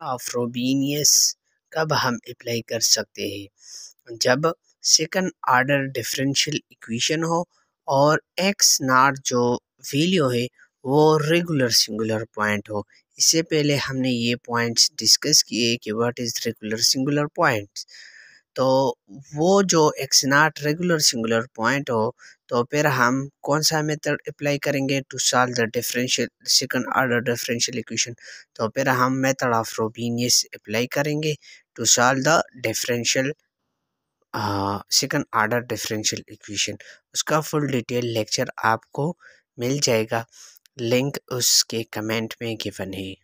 आफ्रोबीनियस कब हम अप्लाई कर सकते हैं? जब सेकंड आर्डर डिफरेंशियल इक्वेशन हो और एक्स नाट जो वैल्यू है, वो रेगुलर सिंगुलर पॉइंट हो। इससे पहले हमने ये पॉइंट्स डिस्कस किए कि what is regular singular points तो वो जो x not regular singular point हो तो फिर हम कौन सा मेथड अप्लाई करेंगे to solve the differential second order differential equation तो फिर हम मेथड ऑफ़ रोबीनियस अप्लाई करेंगे to solve the differential second order differential equation उसका फुल डिटेल लेक्चर आपको मिल जाएगा। लिंक उसके कमेंट में गिवन है।